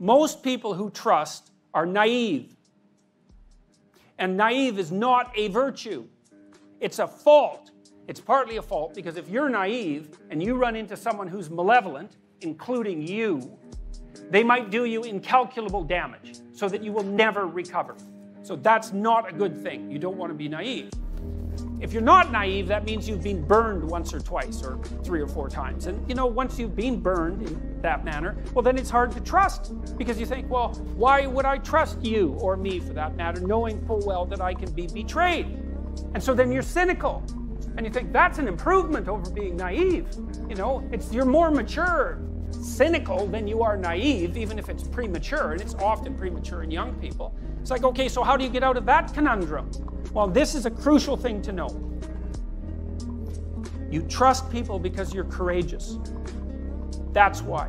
Most people who trust are naive. And naive is not a virtue, it's a fault. It's partly a fault because if you're naive and you run into someone who's malevolent, including you, they might do you incalculable damage so that you will never recover. So that's not a good thing. You don't want to be naive. If you're not naive, that means you've been burned once or twice or three or four times. And you know, once you've been burned in that manner, well, then it's hard to trust because you think, well, why would I trust you or me for that matter, knowing full well that I can be betrayed? And so then you're cynical and you think that's an improvement over being naive. You know, it's you're more mature, cynical than you are naive, even if it's premature, and it's often premature in young people. It's like, okay, so how do you get out of that conundrum? Well, this is a crucial thing to know. You trust people because you're courageous. That's why.